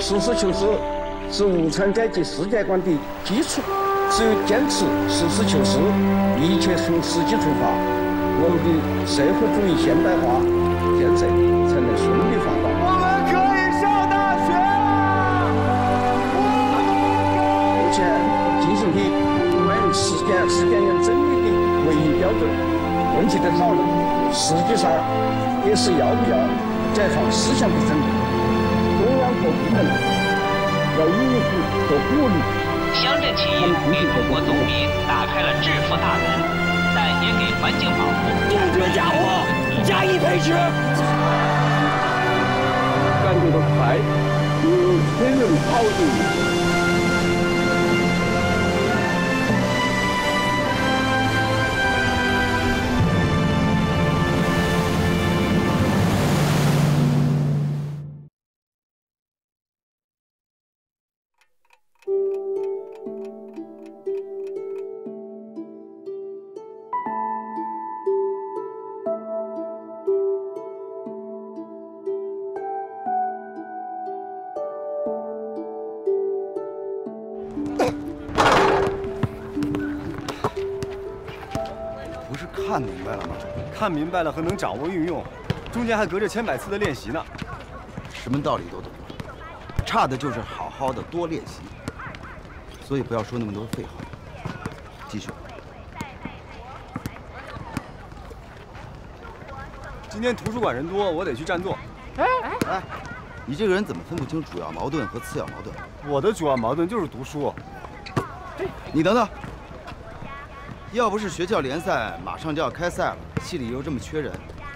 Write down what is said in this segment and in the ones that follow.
实事求是是无产阶级世界观的基础。只有坚持实事求是，一切从实际出发，我们的社会主义现代化建设才能顺利发展。我们可以上大学了！目前进行的关于实践实践员证明的唯一标准问题的讨论，实际上也是要不要解放思想的争论。要允许和鼓励。乡镇企业给中国农民打开了致富大门，但也给环境保护。杜绝假货，加以培植。感觉到快，有很人跑的。看明白了吗？看明白了和能掌握运用，中间还隔着千百次的练习呢。什么道理都懂，差的就是好好的多练习。所以不要说那么多废话，继续。今天图书馆人多，我得去占座。哎哎，你这个人怎么分不清主要矛盾和次要矛盾？我的主要矛盾就是读书。你等等。要不是学校联赛马上就要开赛了，系里又这么缺人，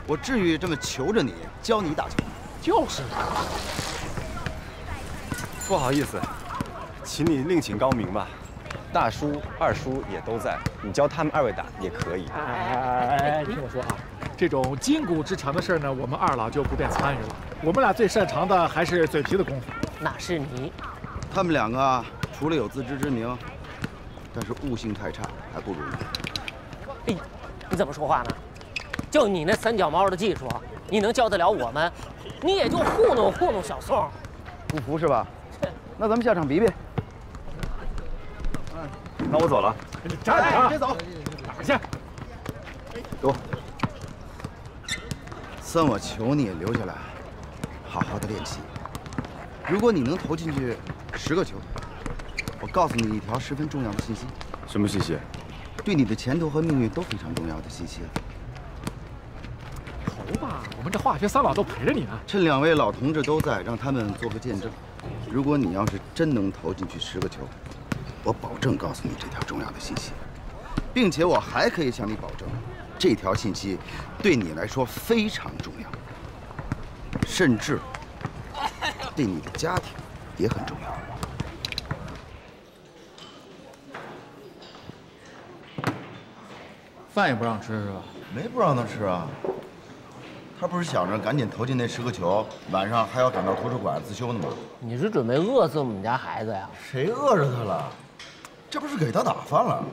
我至于这么求着你教你打球吗？就是。不好意思，请你另请高明吧。大叔、二叔也都在，你教他们二位打也可以。哎哎哎，听我说啊，这种筋骨之强的事呢，我们二老就不便参与了。我们俩最擅长的还是嘴皮的功夫。那是你。他们两个除了有自知之明。但是悟性太差，还不如你。哎，你怎么说话呢？就你那三脚猫的技术，你能教得了我们？你也就糊弄糊弄小宋。不服是吧？那咱们下场比比。嗯那我走了。你站着啊！别走，哪去？给我。算我求你留下来，好好的练习。如果你能投进去十个球。我告诉你一条十分重要的信息。什么信息？对你的前途和命运都非常重要的信息。投吧，我们这化学三老都陪着你呢。趁两位老同志都在，让他们做个见证。如果你要是真能投进去十个球，我保证告诉你这条重要的信息，并且我还可以向你保证，这条信息对你来说非常重要，甚至对你的家庭也很重要。饭也不让吃是吧？没不让他吃啊。他不是想着赶紧投进那十个球，晚上还要赶到图书馆自修呢吗？你是准备饿死我们家孩子呀？谁饿着他了？这不是给他打饭了？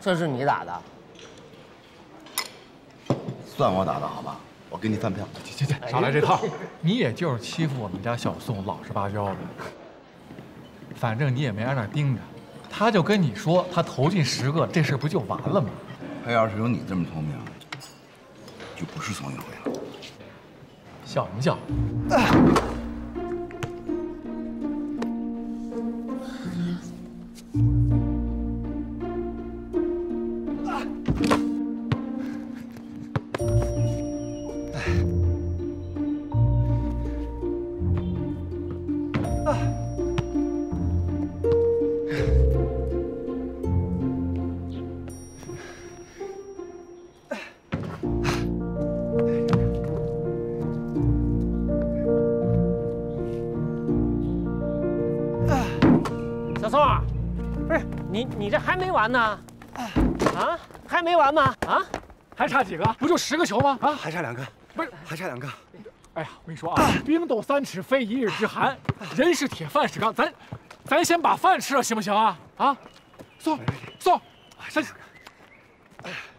这是你打的？算我打的好吧？我给你饭票。去去去，少来这套！你也就是欺负我们家小宋，老实巴交的。反正你也没挨那盯着，他就跟你说他投进十个，这事不就完了吗？他要是有你这么聪明，就不是宋运辉了。笑什么笑？完呢？啊，还没完吗？啊，还差几个？不就十个球吗？啊，还差两个，不是，还差两个。哎呀，我跟你说啊，冰冻三尺非一日之寒，人是铁，饭是钢，咱，咱先把饭吃了，行不行啊？啊，送送，先，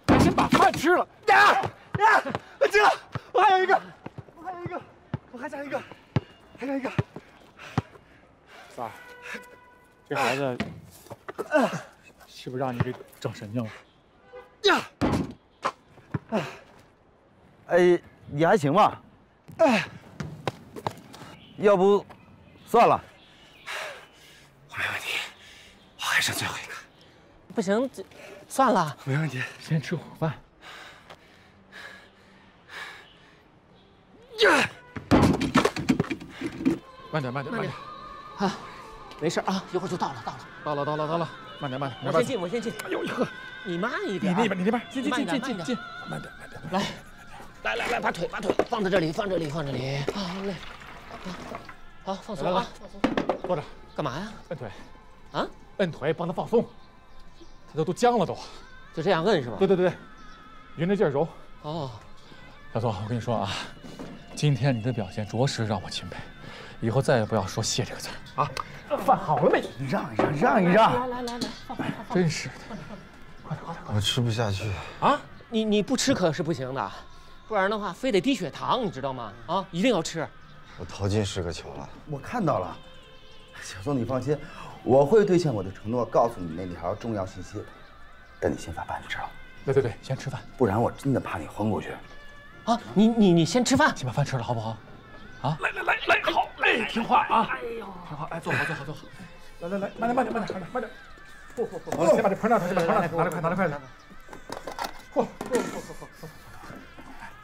咱先把饭吃了。呀呀，进了，我还有一个，我还有一个，我还差一个，还差一个。三儿，这孩子是不是让你给整神经了？呀哎，你还行吧？哎，要不算了。我没问题，我还剩最后一个。不行，这算了。没问题。先吃午饭。呀慢点，慢点，慢点。啊，没事啊，一会儿就到了，到了，到了，到了，到了。慢点，慢点。我先进，我先进。哎呦呵，你慢一点。你那边，你那边。进进进进进进。慢点，慢点。来，来来来，把腿把腿放在这里，放这里，放这里。好嘞。好，放松啊，放松。坐着。干嘛呀？摁腿。啊？摁腿，帮他放松。他都都僵了都。就这样摁是吧？对对对，匀着劲儿揉。哦。小宋，我跟你说啊，今天你的表现着实让我钦佩，以后再也不要说谢这个字儿啊。饭好了没？你让一让，让一让。来来来来，放放放。真是的，快点快点，我吃不下去啊！你你不吃可是不行的，不然的话非得低血糖，你知道吗？啊，一定要吃。我逃进十个球了，我看到了。小宋，你放心，我会兑现我的承诺，告诉你那条重要信息。但你先把饭吃了。对对对，先吃饭，不然我真的怕你昏过去。啊，你你你先吃饭，先把饭吃了，好不好？啊，来来来来，好，哎，听话啊，哎呦，听话，哎，坐好坐好坐。好，来来来，慢点慢点慢点慢点慢点，嚯嚯嚯，我先把这盆拿出来，先把盆拿拿着快拿着快点，嚯嚯嚯嚯嚯，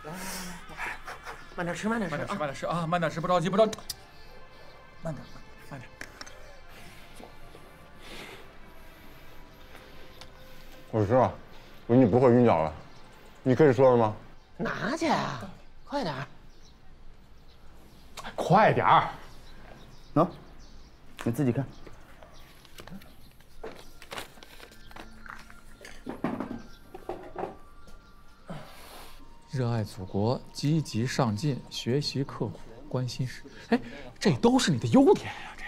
来来来来，慢点吃慢点吃，慢点吃慢点吃啊，慢点吃不着急不着急，慢点慢点。我知道，我你不会晕倒了，你可以说了吗？拿去啊，快点快点儿！喏，你自己看。热爱祖国，积极上进，学习刻苦，关心事。哎，这都是你的优点呀！这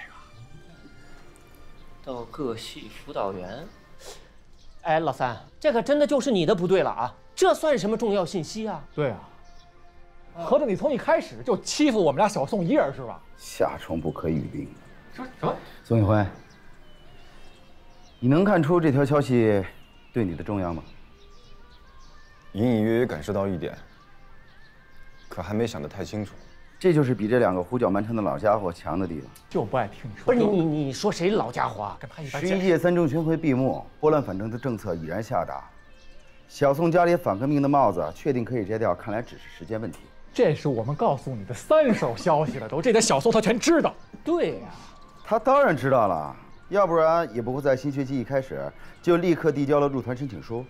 个。到各系辅导员。哎，老三，这可真的就是你的不对了啊！这算什么重要信息啊？对啊。合着你从一开始就欺负我们家小宋一人是吧？夏虫不可语冰。什么什么？宋运辉，你能看出这条消息对你的重要吗？隐隐约约感受到一点，可还没想得太清楚。这就是比这两个胡搅蛮缠的老家伙强的地方。就不爱听你说。不是你你你说谁老家伙啊？跟他一般。十一届三中全会闭幕，拨乱反正的政策已然下达，小宋家里反革命的帽子确定可以摘掉，看来只是时间问题。这是我们告诉你的三手消息了，都这点小宋他全知道。对呀，他当然知道了，要不然也不会在新学期一开始就立刻递交了入团申请书，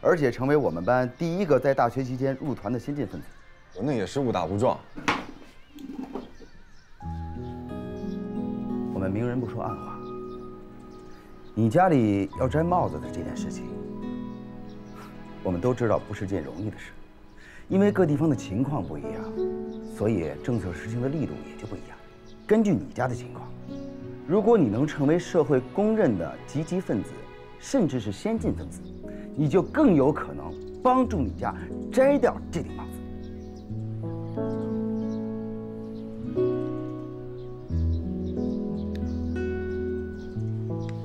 而且成为我们班第一个在大学期间入团的先进分子。我那也是误打误撞。我们明人不说暗话，你家里要摘帽子的这件事情，我们都知道不是件容易的事。因为各地方的情况不一样，所以政策实行的力度也就不一样。根据你家的情况，如果你能成为社会公认的积极分子，甚至是先进分子，你就更有可能帮助你家摘掉这顶帽子。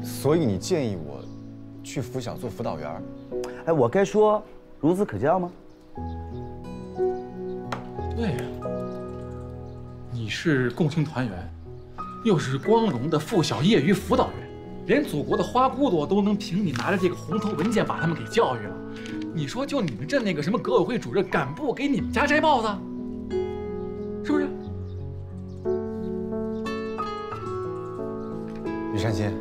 所以你建议我去拂晓做辅导员？哎，我该说孺子可教吗？对呀，你是共青团员，又是光荣的附小业余辅导员，连祖国的花骨朵都能凭你拿着这个红头文件把他们给教育了。你说就你们镇那个什么革委会主任，敢不给你们家摘帽子？是不是？于山新，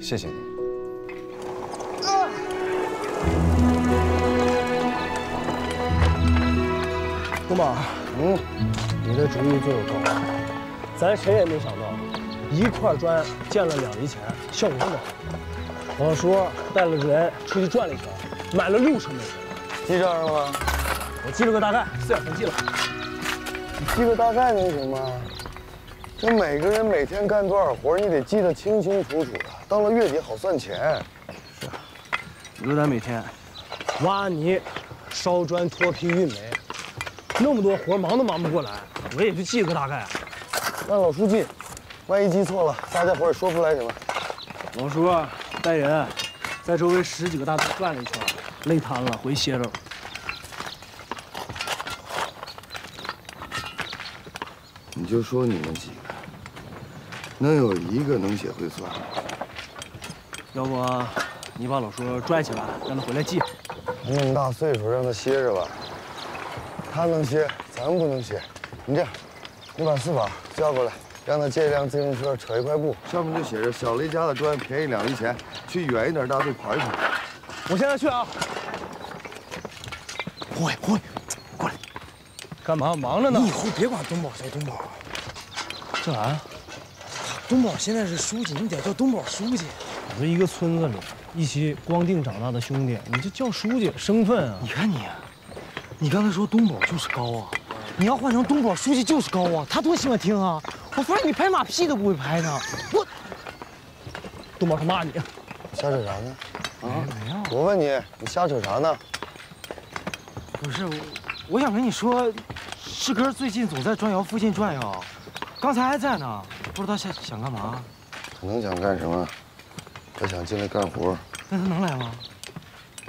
谢谢你。东宝，嗯，你的主意最有道理。咱谁也没想到，一块砖建了两厘钱，效果这么好。王叔带了人出去转了一圈，买了六成美元。记账了吗？我记了个大概，四点分记了。你记个大概能行吗？这每个人每天干多少活，你得记得清清楚楚的，到了月底好算钱。是，你说咱每天挖泥、烧砖、脱坯、运煤。那么多活，忙都忙不过来，我也就记个大概。让老叔记，万一记错了，大家伙也说不出来什么。老叔带人在周围十几个大队转了一圈，累瘫了，回歇着吧。你就说你们几个，能有一个能写会算？要不你把老叔拽起来，让他回来记。那么大岁数，让他歇着吧。他能歇，咱不能歇。你这样，你把四宝叫过来，让他借一辆自行车，扯一块布，上面就写着“小雷家的砖便宜两厘钱”，去远一点大队跑一跑。我现在去啊！胡伟，胡伟，过来，干嘛？忙着呢。你以后别管东宝叫东宝。这玩意儿，东宝现在是书记，你得叫东宝书记。我这一个村子里一起光腚长大的兄弟，你这叫书记，身份啊！你看你，你刚才说东宝就是高啊，你要换成东宝书记就是高啊，他多喜欢听啊！我发现你拍马屁都不会拍呢。我，东宝他骂你，瞎扯啥呢？啊，没有。我问你，你瞎扯啥呢？不是，我我想跟你说，志哥最近总在砖窑附近转悠，刚才还在呢，不知道想想干嘛。他能想干什么？他想进来干活。那他能来吗？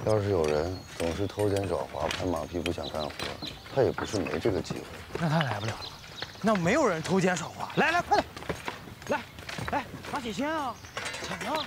要是有人总是偷奸耍滑、拍马屁不想干活，他也不是没这个机会。那他来不了了。那没有人偷奸耍滑。来来，快点，来，来拿铁锨啊，抢啊！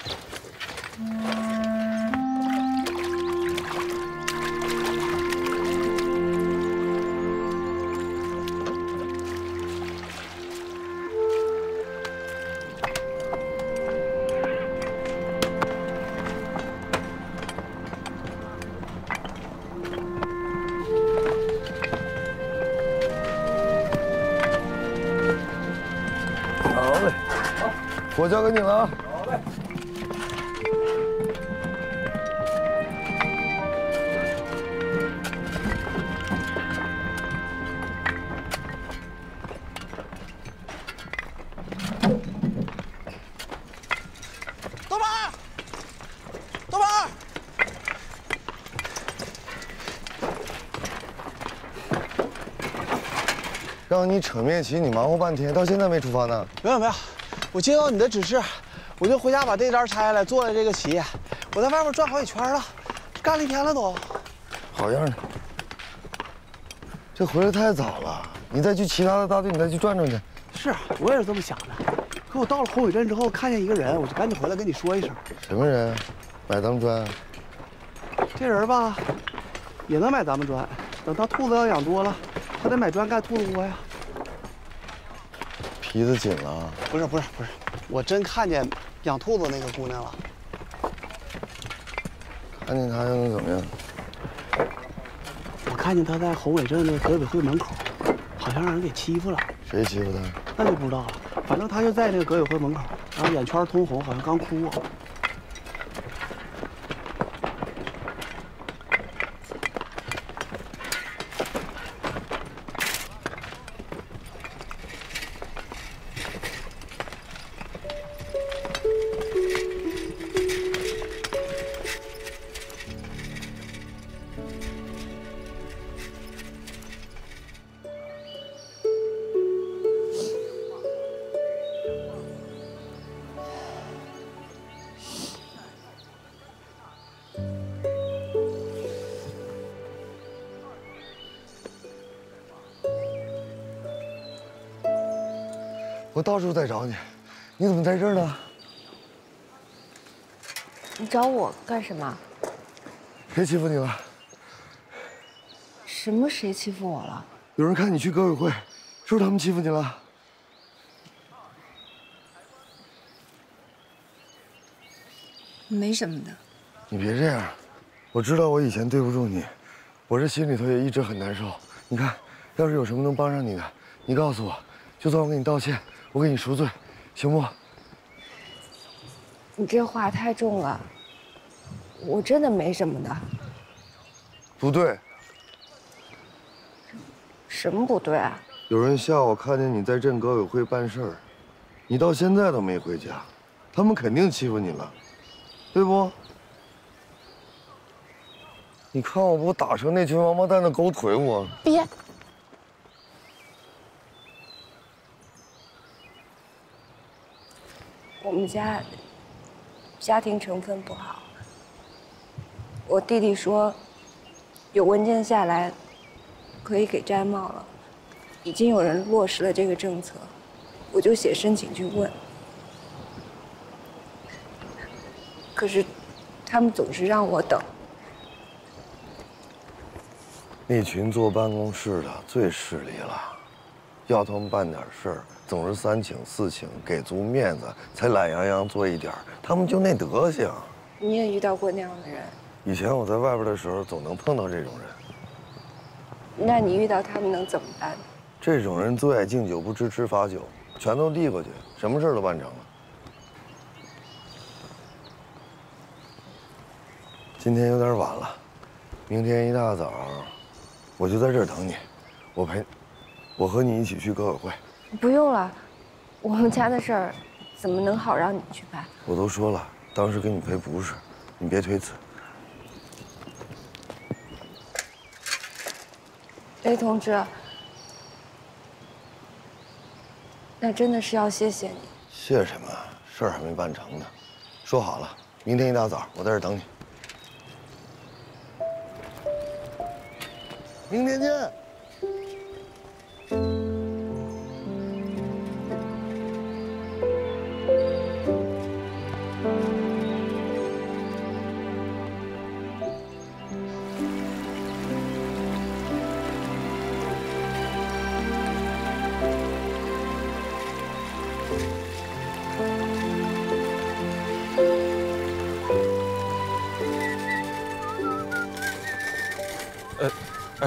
活交给你了啊。东宝，东宝，让你扯面旗，你忙活半天，到现在没出发呢。没有没有，我接到你的指示，我就回家把这单拆下来，做了这个旗。我在外面转好几圈了，干了一天了都。好样的！这回来太早了，你再去其他的大队，你再去转转去。是啊，我也是这么想的。可我到了红水镇之后，看见一个人，我就赶紧回来跟你说一声。什么人？买咱们砖？这人吧，也能买咱们砖。等他兔子要养多了，他得买砖盖兔子窝呀。皮子紧了？不是不是不是，我真看见养兔子那个姑娘了。看见她又能怎么样？我看见她在宏伟镇的革委会门口，好像让人给欺负了。谁欺负她？那就不知道了。反正她就在那个革委会门口，然后眼圈通红，好像刚哭过。我到处在找你，你怎么在这儿呢？你找我干什么？谁欺负你了？什么谁欺负我了？有人看你去革委会，是不是他们欺负你了？没什么的。你别这样，我知道我以前对不住你，我这心里头也一直很难受。你看，要是有什么能帮上你的，你告诉我，就算我给你道歉，我给你赎罪，行不？你这话太重了，我真的没什么的。不对，什么不对啊？有人下午看见你在镇革委会办事儿，你到现在都没回家，他们肯定欺负你了，对不？你看我不打成那群王八蛋的狗腿我！别！我们家家庭成分不好。我弟弟说，有文件下来，可以给摘帽了，已经有人落实了这个政策，我就写申请去问。可是，他们总是让我等。那群坐办公室的最势利了，要他们办点事儿，总是三请四请，给足面子，才懒洋洋做一点他们就那德行。你也遇到过那样的人？以前我在外边的时候，总能碰到这种人。那你遇到他们能怎么办？这种人最爱敬酒不吃吃罚酒，全都递过去，什么事都办成了。今天有点晚了，明天一大早。我就在这儿等你，我陪，我和你一起去革委会。不用了，我们家的事儿，怎么能好让你去办？我都说了，当时给你赔不是，你别推辞。雷同志，那真的是要谢谢你。谢什么？事儿还没办成呢。说好了，明天一大早我在这儿等你。明天见。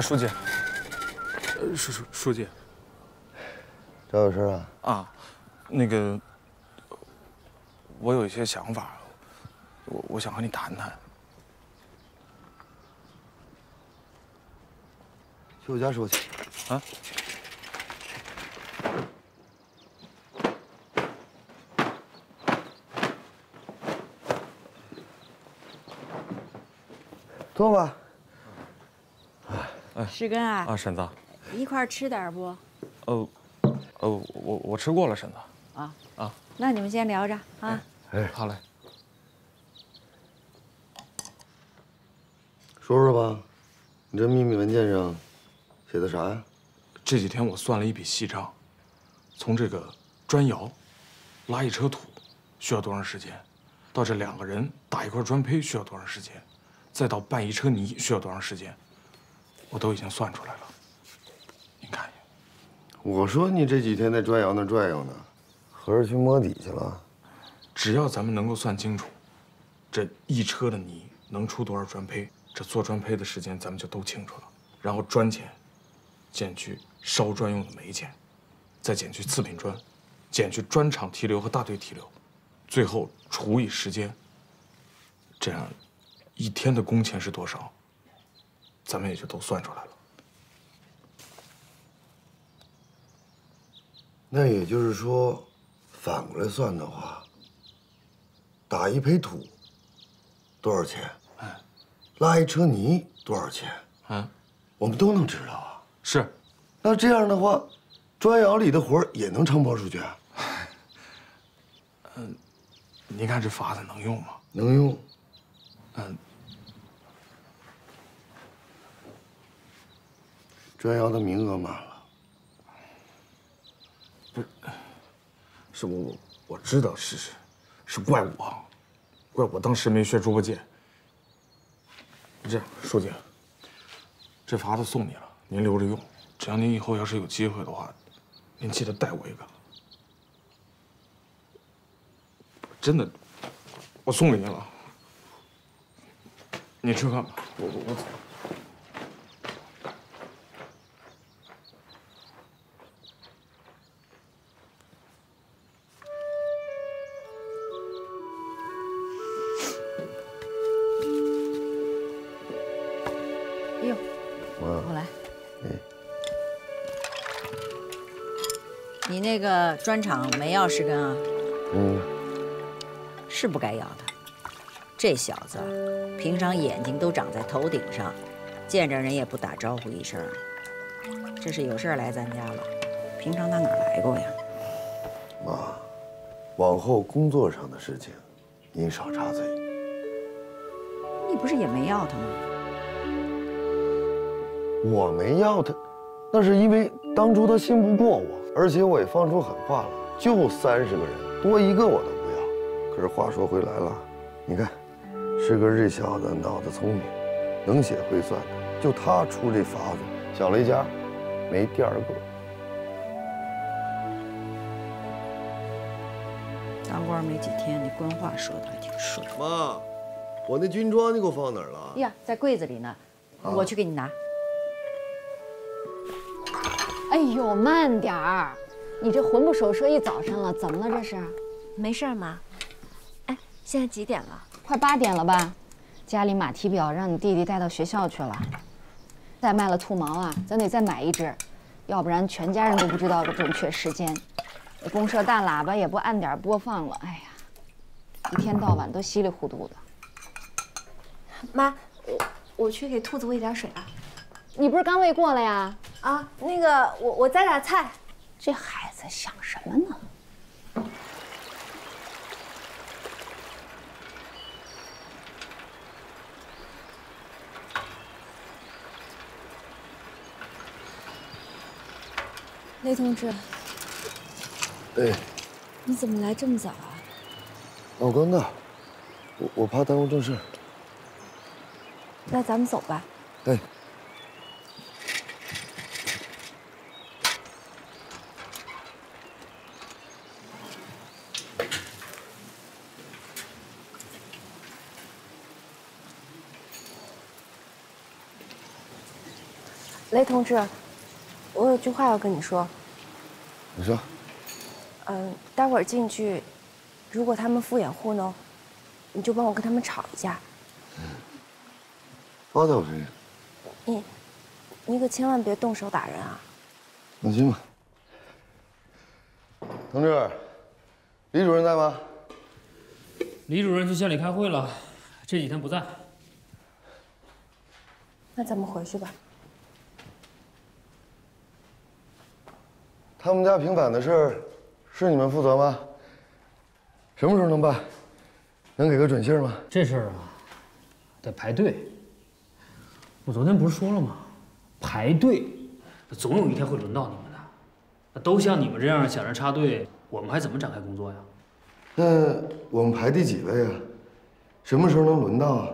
书记，呃，书书书记，找有事啊？啊，那个，我有一些想法，我我想和你谈谈。去我家说去。啊。坐吧。石根啊，啊，婶子，一块吃点不？呃，呃，我我吃过了，婶子。啊啊，那你们先聊着啊。哎，好嘞。说说吧，你这秘密文件上写的啥呀？这几天我算了一笔细账，从这个砖窑拉一车土需要多长时间，到这两个人打一块砖坯需要多长时间，再到拌一车泥需要多长时间。我都已经算出来了，您看一眼。我说你这几天在砖窑那转悠呢，合着去摸底去了？只要咱们能够算清楚，这一车的泥能出多少砖坯，这做砖坯的时间咱们就都清楚了。然后砖钱减去烧砖用的煤钱，再减去次品砖，减去砖厂提留和大队提留，最后除以时间，这样一天的工钱是多少？咱们也就都算出来了。那也就是说，反过来算的话，打一坯土多少钱？哎，拉一车泥多少钱？嗯，我们都能知道啊。是，那这样的话，砖窑里的活也能承包出去？嗯，您看这法子能用吗？能用。嗯。砖窑的名额满了，不是，是我我知道是是，是怪我，怪我当时没学猪八戒。这样，书记，这法子送你了，您留着用。只要您以后要是有机会的话，您记得带我一个。真的，我送给您了，你吃饭吧，我我我走。砖厂没要石根啊？嗯，是不该要他。这小子平常眼睛都长在头顶上，见着人也不打招呼一声。这是有事来咱家了，平常他哪来过呀？妈，往后工作上的事情，您少插嘴。你不是也没要他吗？我没要他，那是因为当初他信不过我，而且我也放出狠话了，就三十个人，多一个我都不要。可是话说回来了，你看，师哥这小子脑子聪明，能写会算的，就他出这法子，小雷家没第二个。当官没几天，你官话说的还挺顺。妈，我那军装你给我放哪儿了？呀，在柜子里呢，我去给你拿。哎呦，慢点儿！你这魂不守舍一早上了，怎么了这是？没事儿，妈。哎，现在几点了？快八点了吧？家里马蹄表让你弟弟带到学校去了。再卖了兔毛啊，咱得再买一只，要不然全家人都不知道个准确时间。公社大喇叭也不按点播放了，哎呀，一天到晚都稀里糊涂的。妈，我我去给兔子喂点水啊。你不是刚喂过了呀？啊，那个我我摘点菜。这孩子想什么呢？雷同志，哎，你怎么来这么早啊？我刚到，我我怕耽误正事。那咱们走吧。哎。雷同志，我有句话要跟你说。你说。嗯，待会儿进去，如果他们敷衍糊弄，你就帮我跟他们吵一架。包在我身上。你，你可千万别动手打人啊！放心吧。同志，李主任在吗？李主任去县里开会了，这几天不在。那咱们回去吧。他们家平反的事儿，是你们负责吗？什么时候能办？能给个准信吗？这事儿啊，得排队。我昨天不是说了吗？排队，总有一天会轮到你们的。那都像你们这样想着插队，我们还怎么展开工作呀？那我们排第几位啊？什么时候能轮到啊？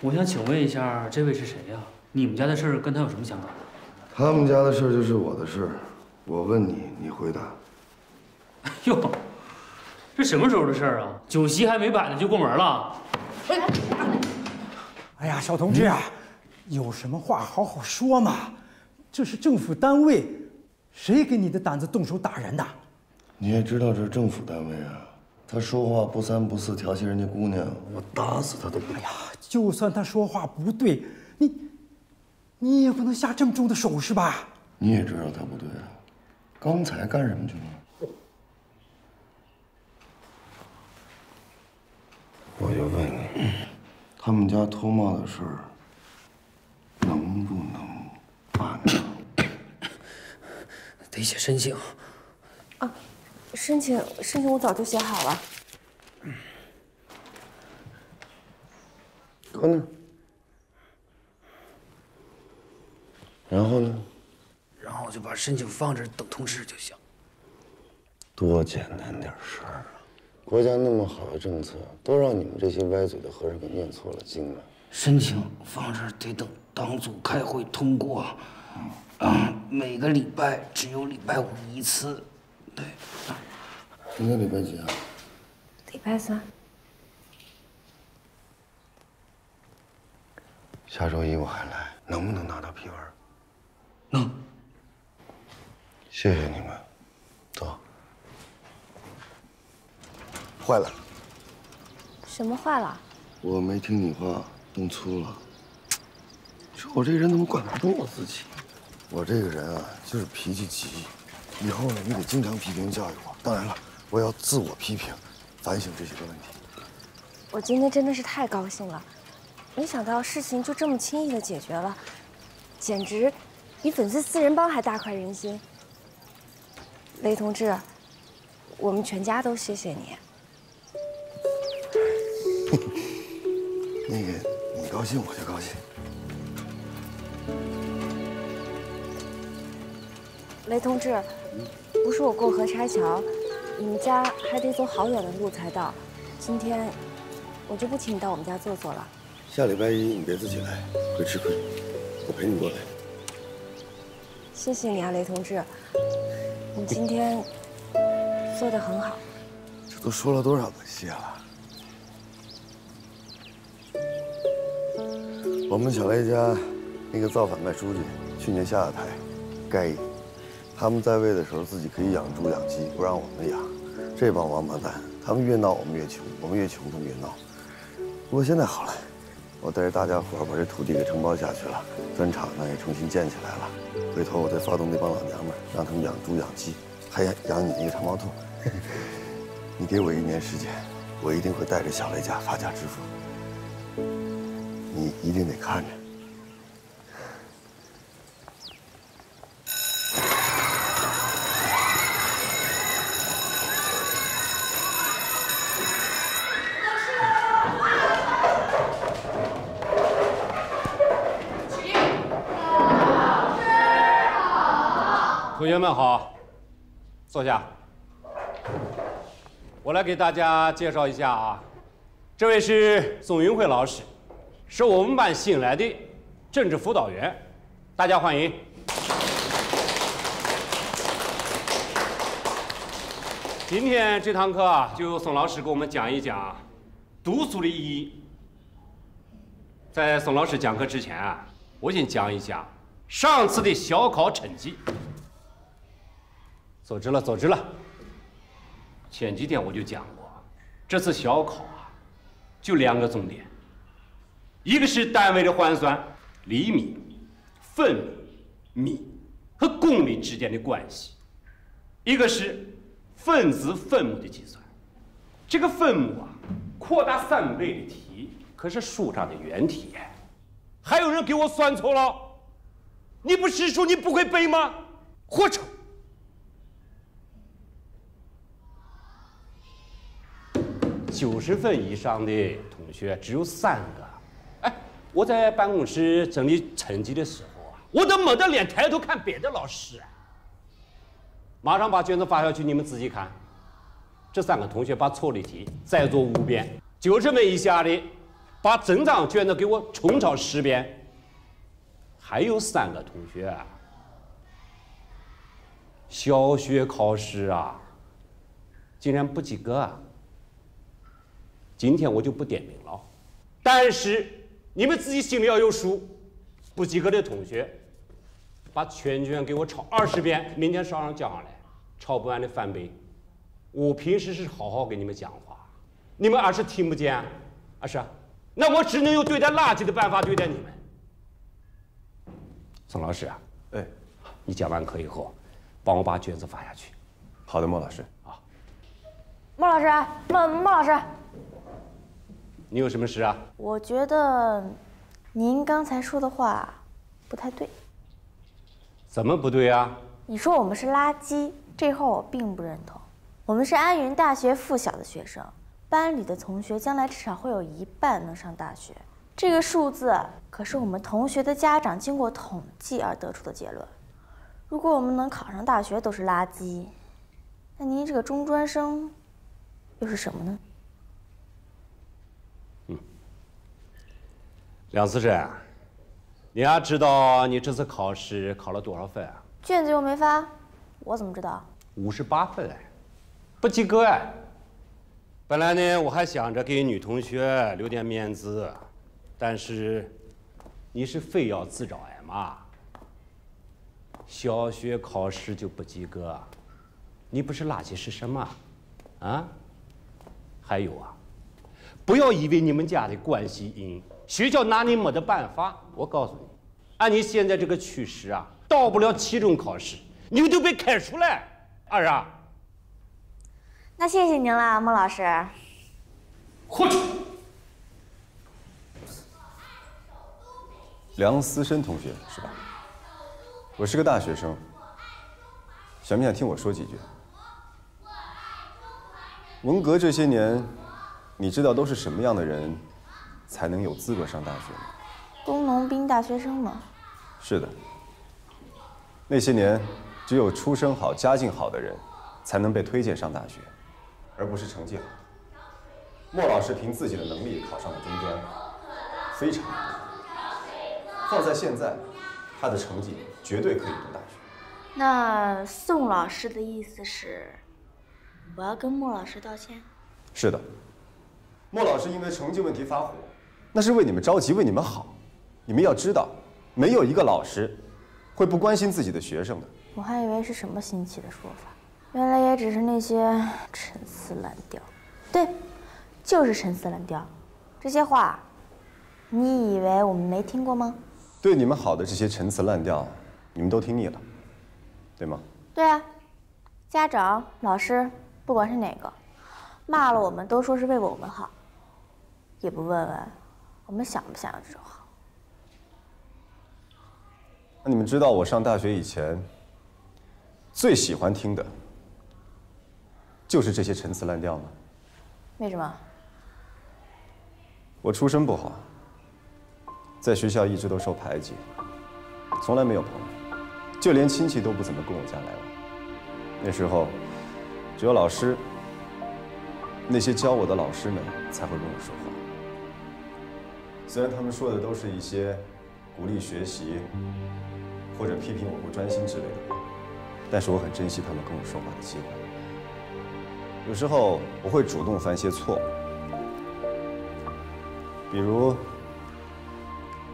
我想请问一下，这位是谁呀？你们家的事儿跟他有什么相干？他们家的事儿就是我的事儿，我问你，你回答。哟，这什么时候的事儿啊？酒席还没摆呢就过门了？哎呀，小同志啊，有什么话好好说嘛！这是政府单位，谁给你的胆子动手打人的？你也知道这是政府单位啊，他说话不三不四，调戏人家姑娘，我打死他都不。哎呀，就算他说话不对，你。你也不能下这么重的手是吧？你也知道他不对啊，刚才干什么去了？我就问你，他们家偷帽的事儿能不能办呢？得写申请。啊，申请申请我早就写好了。搁那。然后呢？然后就把申请放这等通知就行。多简单点事儿啊！国家那么好的政策，都让你们这些歪嘴的和尚给念错了经了。申请放这得等党组开会通过，啊，每个礼拜只有礼拜五一次。对。今天礼拜几啊？礼拜三。下周一我还来，能不能拿到批文？能，谢谢你们，走。坏了，什么坏了？我没听你话，动粗了。说我这个人怎么管不住我自己？我这个人啊，就是脾气急。以后呢，你得经常批评教育我。当然了，我要自我批评，反省这些个问题。我今天真的是太高兴了，没想到事情就这么轻易的解决了，简直。比粉丝四人帮还大快人心，雷同志，我们全家都谢谢你。那个，你高兴我就高兴。雷同志，不是我过河拆桥，你们家还得走好远的路才到。今天我就不请你到我们家坐坐了。下礼拜一你别自己来，会吃亏。我陪你过来。谢谢你啊，雷同志，你今天做的很好。这都说了多少个谢了？我们小雷家那个造反派书记去年下了台，该。他们在位的时候自己可以养猪养鸡，不让我们养。这帮王八蛋，他们越闹我们越穷，我们越穷他们越闹。不过现在好了，我带着大家伙把这土地给承包下去了，砖厂呢也重新建起来了。回头我再发动那帮老娘们，让他们养猪养鸡，还养养你那个长毛兔。你给我一年时间，我一定会带着小雷家发家致富。你一定得看着。们好，坐下。我来给大家介绍一下啊，这位是宋云慧老师，是我们班新来的政治辅导员，大家欢迎。今天这堂课啊，就由宋老师给我们讲一讲读书的意义。在宋老师讲课之前啊，我先讲一下上次的小考成绩。走直了，走直了。前几天我就讲过，这次小考啊，就两个重点，一个是单位的换算，厘米、分米、米和公里之间的关系；一个是分子分母的计算。这个分母啊，扩大三倍的题可是书上的原题，还有人给我算错了。你不识数，你不会背吗？活丑！九十分以上的同学只有三个。哎，我在办公室整理成绩的时候啊，我都没得脸抬头看别的老师。马上把卷子发下去，你们仔细看。这三个同学把错的题再做五遍，九十分以下的把整张卷子给我重抄十遍。还有三个同学啊，小学考试啊，竟然不及格啊！今天我就不点名了，但是你们自己心里要有数。不及格的同学，把全卷给我抄二十遍，明天早上交上来，抄不完的翻倍。我平时是好好给你们讲话，你们二是听不见，二是，那我只能用对待垃圾的办法对待你们。宋老师啊，哎，你讲完课以后，帮我把卷子发下去。好的，莫老师。啊，莫老师，莫莫老师。你有什么事啊？我觉得您刚才说的话不太对。怎么不对啊？你说我们是垃圾，这话我并不认同。我们是安云大学附小的学生，班里的同学将来至少会有一半能上大学。这个数字可是我们同学的家长经过统计而得出的结论。如果我们能考上大学都是垃圾，那您这个中专生又是什么呢？梁思珍，你还知道你这次考试考了多少分啊？卷子又没发，我怎么知道？五十八分哎，不及格哎。本来呢，我还想着给女同学留点面子，但是你是非要自找挨骂。小学考试就不及格，你不是垃圾是什么？啊？还有啊，不要以为你们家的关系硬。学校拿你没得办法，我告诉你，按你现在这个趋势啊，到不了期中考试，你就被开除了，二啊。那谢谢您了，孟老师。混！梁思申同学是吧？我是个大学生，想不想听我说几句？文革这些年，你知道都是什么样的人才能有资格上大学吗？工农兵大学生吗。是的，那些年，只有出身好、家境好的人，才能被推荐上大学，而不是成绩好。莫老师凭自己的能力考上了中专，非常难。放在现在，他的成绩绝对可以读大学。那宋老师的意思是，我要跟莫老师道歉？是的，莫老师因为成绩问题发火，那是为你们着急，为你们好。你们要知道，没有一个老师会不关心自己的学生的。我还以为是什么新奇的说法，原来也只是那些陈词滥调。对，就是陈词滥调。这些话，你以为我们没听过吗？对你们好的这些陈词滥调，你们都听腻了，对吗？对啊，家长、老师，不管是哪个，骂了我们都说是为我们好，也不问问我们想不想要这种好。那你们知道我上大学以前最喜欢听的就是这些陈词滥调吗？为什么？我出身不好，在学校一直都受排挤，从来没有朋友，就连亲戚都不怎么跟我家来往。那时候，只有老师，那些教我的老师们才会跟我说话。虽然他们说的都是一些鼓励学习。或者批评我不专心之类的话，但是我很珍惜他们跟我说话的机会。有时候我会主动犯些错误，比如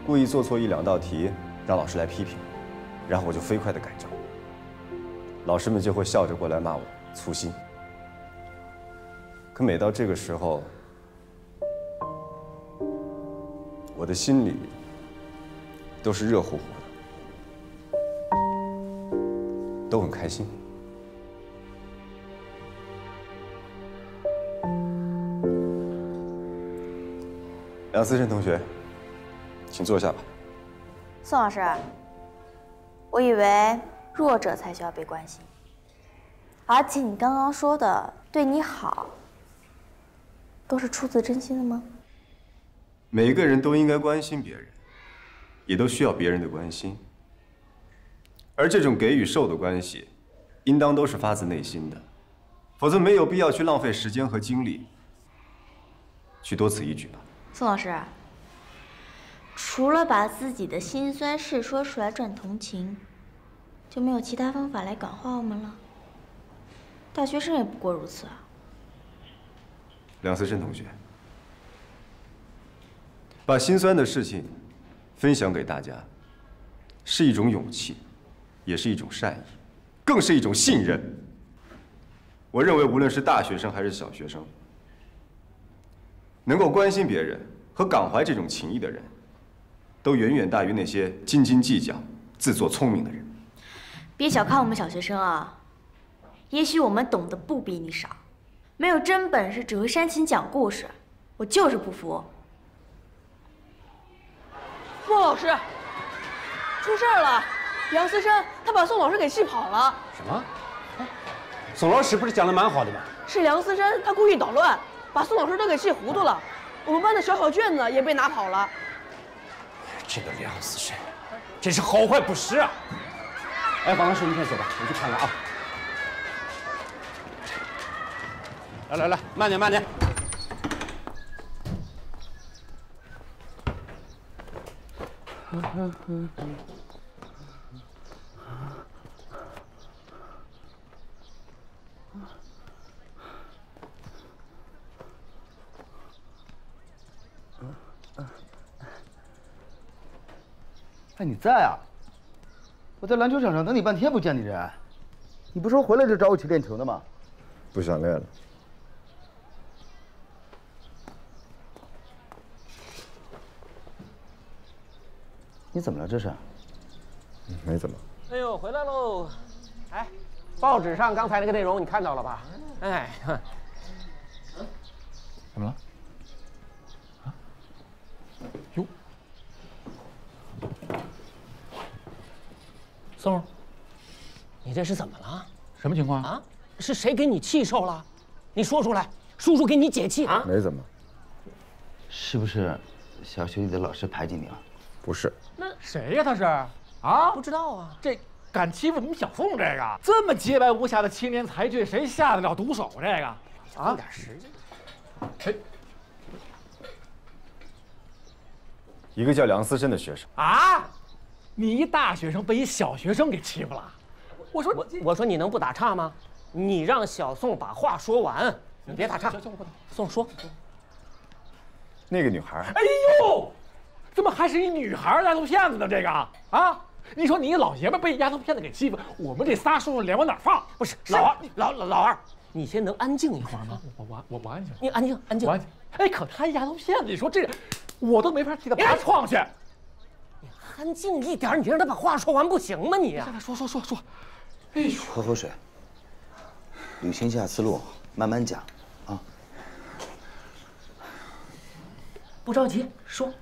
故意做错一两道题，让老师来批评，然后我就飞快的改正，老师们就会笑着过来骂我粗心。可每到这个时候，我的心里都是热乎乎的。都很开心。梁思辰同学，请坐下吧。宋老师，我以为弱者才需要被关心，而且你刚刚说的对你好，都是出自真心的吗？每个人都应该关心别人，也都需要别人的关心。而这种给与受的关系，应当都是发自内心的，否则没有必要去浪费时间和精力，去多此一举吧。宋老师，除了把自己的心酸事说出来赚同情，就没有其他方法来感化我们了？大学生也不过如此啊。梁思申同学，把心酸的事情分享给大家，是一种勇气。也是一种善意，更是一种信任。我认为，无论是大学生还是小学生，能够关心别人和感怀这种情谊的人，都远远大于那些斤斤计较、自作聪明的人。别小看我们小学生啊！也许我们懂得不比你少，没有真本事，只会煽情讲故事。我就是不服。莫老师，出事了！杨思申，他把宋老师给气跑了。什么？宋老师不是讲的蛮好的吗？是梁思申，他故意捣乱，把宋老师都给气糊涂了。我们班的小小卷子也被拿跑了。这个梁思申，真是好坏不识啊！哎，王老师，你先走吧，我去看看啊。来来来，慢点慢点。哎，你在啊？我在篮球场上等你半天，不见你人。你不说回来就找我一起练球的吗？不想练了。你怎么了？这是？没怎么。哎呦，回来喽！哎，报纸上刚才那个内容你看到了吧？哎，怎么了？啊？哟。宋，你这是怎么了？什么情况啊？是谁给你气受了？你说出来。叔叔给你解气啊？没怎么，是不是小学里的老师排挤你了？不是，那谁呀？他是啊？不知道啊。这敢欺负我们小宋，这个这么洁白无瑕的青年才俊，谁下得了毒手？这个啊？点实际。哎，一个叫梁思申的学生啊，你一大学生被一小学生给欺负了？我说我我说你能不打岔吗？你让小宋把话说完，你别打岔。宋说，那个女孩，哎呦，怎么还是一女孩丫头片子呢？这个啊，你说你一老爷们被丫头片子给欺负，我们这仨叔叔脸往哪放？不是老二，老老老二，你先能安静一会儿吗？我我我我安静，你安静安静。我安静。哎，可他丫头片子，你说这个，我都没法替他爬窗去。你安静一点，你让他把话说完不行吗？你呀，说说说说。哎呦，喝口水。捋清下思路，慢慢讲，啊。不着急，说。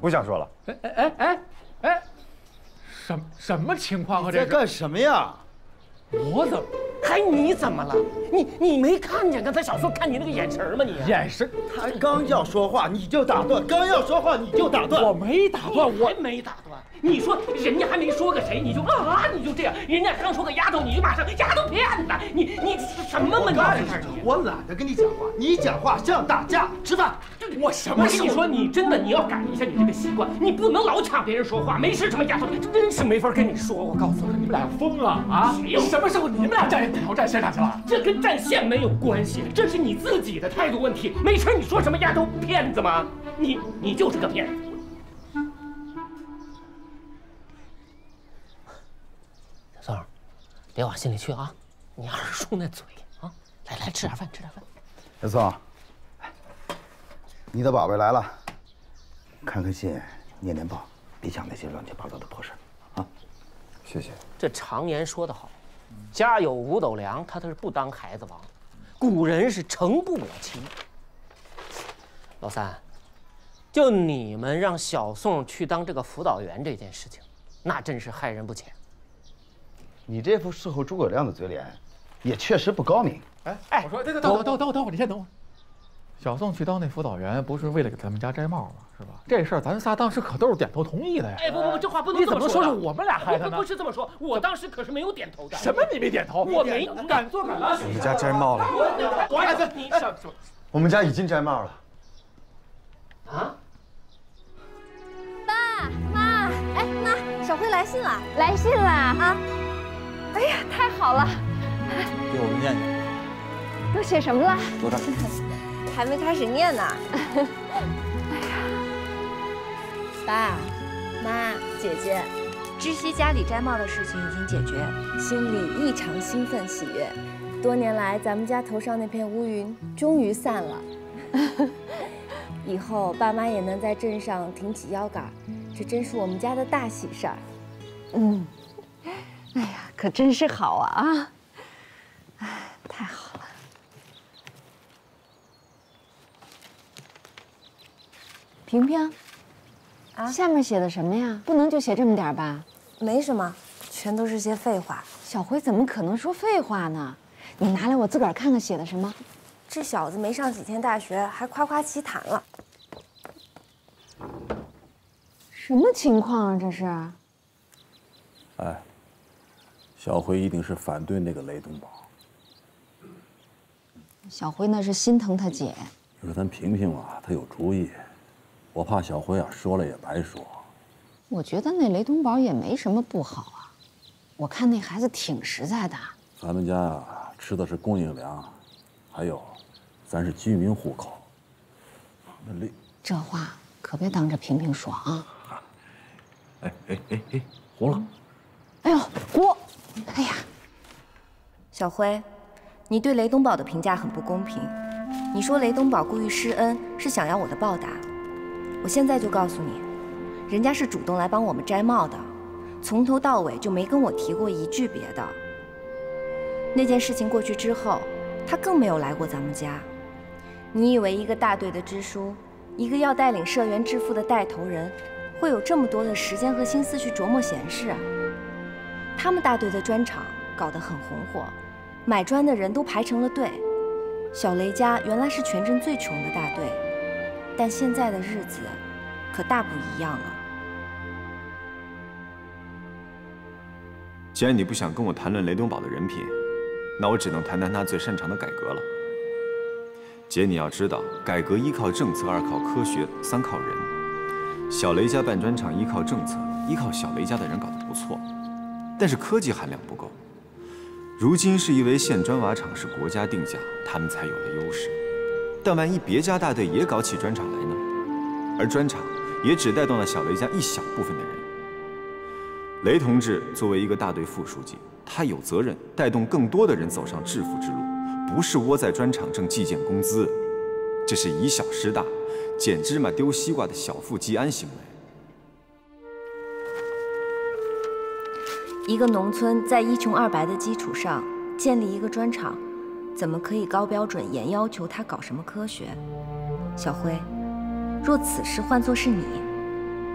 不想说了。哎哎哎哎哎，什什么情况啊？这在干什么呀？我怎么？还你怎么了？你你没看见刚才小宋看你那个眼神吗？你眼神？他刚要说话你就打断，刚要说话你就打断。我没打断，我没打断。你说人家还没说个谁，你就啊，你就这样。人家刚说个丫头，你就马上丫头片子。你你什么嘛？你我懒得跟你讲话，你讲话像打架。吃饭。我什么？我跟你说，你真的你要改一下你这个习惯，你不能老抢别人说话。没事，什么丫头，真是没法跟你说。我告诉你，你们俩疯了啊！什么时候你们俩站挑战线上去了？这跟战线没有关系，这是你自己的态度问题。没事，你说什么丫头骗子吗？你你就是个骗子。别往心里去啊！你二叔那嘴啊！来来，吃点饭，吃点饭。小宋，你的宝贝来了，看看信，念念报，别想那些乱七八糟的破事啊！谢谢。这常言说得好。家有五斗粮，他他是不当孩子王。古人是诚不我欺。老三，就你们让小宋去当这个辅导员这件事情，那真是害人不浅。你这副事后诸葛亮的嘴脸，也确实不高明。哎哎，我说等等等等等等会儿，你先等会儿。小宋去当那辅导员，不是为了给咱们家摘帽吗？是吧？这事儿咱仨当时可都是点头同意的呀。哎，不不不，这话不能你怎么说是我们俩害他呢？不是这么说，我当时可是没有点头的。什么？你没点头？我没敢做敢当。我们家摘帽了。孩子，你上说。我们家已经摘帽了。啊？爸妈，哎妈，小辉来信了，来信了啊！哎呀，太好了！给我们念念。都写什么了？坐这儿。还没开始念呢。哎呀，爸妈姐姐，知悉家里摘帽的事情已经解决，心里异常兴奋喜悦。多年来，咱们家头上那片乌云终于散了。以后爸妈也能在镇上挺起腰杆，这真是我们家的大喜事儿。嗯，哎呀，可真是好啊啊！哎，太好了。萍萍，啊，下面写的什么呀？不能就写这么点吧？没什么，全都是些废话。小辉怎么可能说废话呢？你拿来我自个儿看看写的什么。这小子没上几天大学，还夸夸其谈了。什么情况啊？这是？哎，小辉一定是反对那个雷东宝。小辉那是心疼他姐。你说咱萍萍啊，她有主意。我怕小辉啊说了也白说。我觉得那雷东宝也没什么不好啊，我看那孩子挺实在的。咱们家啊吃的是供应粮，还有，咱是居民户口。那雷这话可别当着萍萍说啊！哎哎哎哎，糊了！哎呦，我，哎呀，小辉，你对雷东宝的评价很不公平。你说雷东宝故意施恩是想要我的报答。我现在就告诉你，人家是主动来帮我们摘帽的，从头到尾就没跟我提过一句别的。那件事情过去之后，他更没有来过咱们家。你以为一个大队的支书，一个要带领社员致富的带头人，会有这么多的时间和心思去琢磨闲事？他们大队的专场搞得很红火，买砖的人都排成了队。小雷家原来是全镇最穷的大队，但现在的日子可大不一样了。既然你不想跟我谈论雷东宝的人品，那我只能谈谈他最擅长的改革了。姐，你要知道，改革一靠政策，二靠科学，三靠人。小雷家办砖厂依靠政策，依靠小雷家的人搞得不错，但是科技含量不够。如今是因为县砖瓦厂是国家定价，他们才有了优势。但万一别家大队也搞起砖厂来呢？而砖厂也只带动了小雷家一小部分的人。雷同志作为一个大队副书记，他有责任带动更多的人走上致富之路，不是窝在砖厂挣计件工资，这是以小失大、捡芝麻丢西瓜的小富即安行为。一个农村在一穷二白的基础上建立一个砖厂，怎么可以高标准严要求他搞什么科学？小辉，若此事换作是你，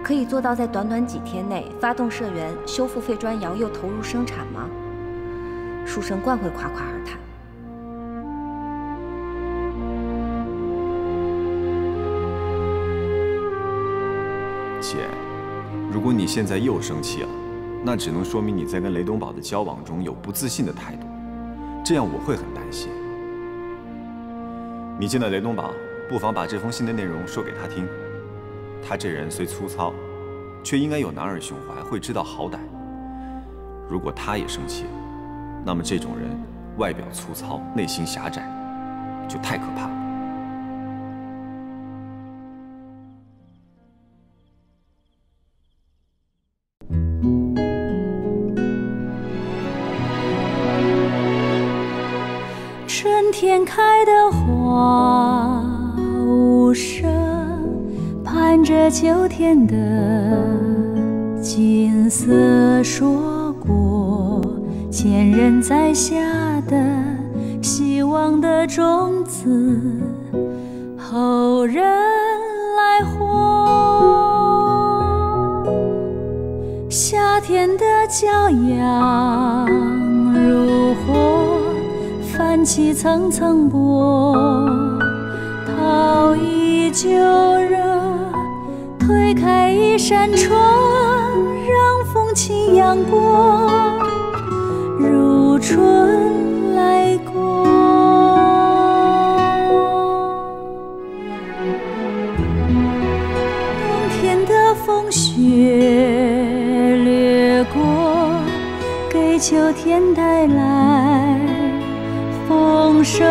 可以做到在短短几天内发动社员修复废砖窑又投入生产吗？书生惯会夸夸而谈。姐，如果你现在又生气了。那只能说明你在跟雷东宝的交往中有不自信的态度，这样我会很担心。你见到雷东宝，不妨把这封信的内容说给他听。他这人虽粗糙，却应该有男儿胸怀，会知道好歹。如果他也生气，那么这种人外表粗糙，内心狭窄，就太可怕了。秋天的景色。说过，前人栽下的希望的种子，后人来获。夏天的骄阳如火。泛起层层波，阳光，如春来过。冬天的风雪掠过，给秋天带来。丰收